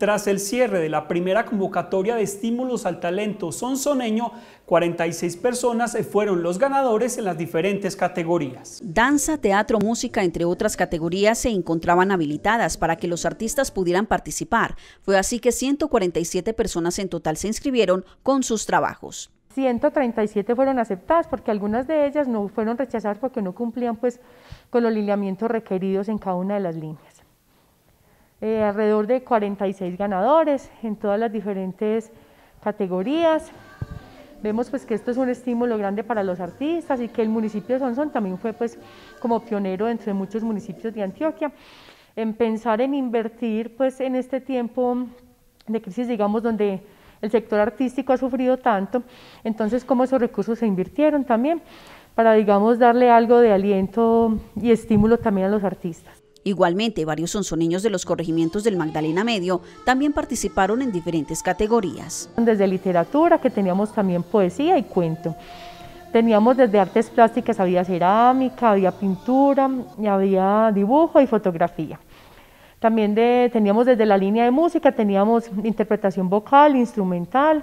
Tras el cierre de la primera convocatoria de estímulos al talento sonsoneño, 46 personas fueron los ganadores en las diferentes categorías. Danza, teatro, música, entre otras categorías, se encontraban habilitadas para que los artistas pudieran participar. Fue así que 147 personas en total se inscribieron con sus trabajos. 137 fueron aceptadas porque algunas de ellas no fueron rechazadas porque no cumplían pues con los lineamientos requeridos en cada una de las líneas. Eh, alrededor de 46 ganadores en todas las diferentes categorías. Vemos pues que esto es un estímulo grande para los artistas y que el municipio de Sonsón también fue pues como pionero entre muchos municipios de Antioquia en pensar en invertir pues en este tiempo de crisis digamos donde el sector artístico ha sufrido tanto, entonces cómo esos recursos se invirtieron también para digamos darle algo de aliento y estímulo también a los artistas. Igualmente, varios sonsoneños de los corregimientos del Magdalena Medio también participaron en diferentes categorías. Desde literatura, que teníamos también poesía y cuento. Teníamos desde artes plásticas, había cerámica, había pintura, y había dibujo y fotografía. También teníamos desde la línea de música, teníamos interpretación vocal, instrumental,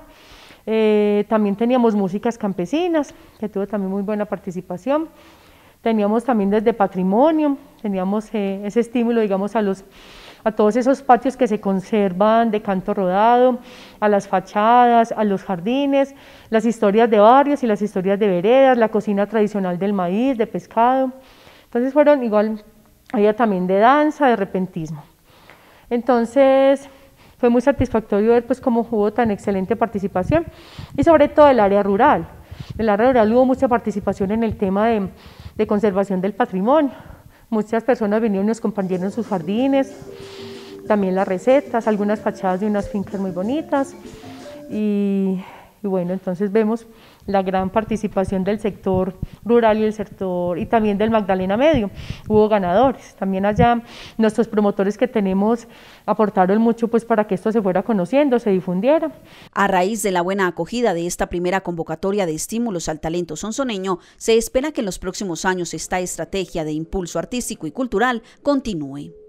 eh, también teníamos músicas campesinas, que tuvo también muy buena participación. Teníamos también desde patrimonio, teníamos eh, ese estímulo, digamos, a, los, a todos esos patios que se conservan de canto rodado, a las fachadas, a los jardines, las historias de barrios y las historias de veredas, la cocina tradicional del maíz, de pescado. Entonces fueron igual, había también de danza, de repentismo. Entonces fue muy satisfactorio ver pues cómo hubo tan excelente participación y sobre todo el área rural. En el área rural hubo mucha participación en el tema de de conservación del patrimonio. Muchas personas vinieron y nos compartieron sus jardines, también las recetas, algunas fachadas de unas fincas muy bonitas y y bueno, entonces vemos la gran participación del sector rural y el sector y también del Magdalena Medio. Hubo ganadores. También allá nuestros promotores que tenemos aportaron mucho pues para que esto se fuera conociendo, se difundiera. A raíz de la buena acogida de esta primera convocatoria de estímulos al talento sonsoneño, se espera que en los próximos años esta estrategia de impulso artístico y cultural continúe.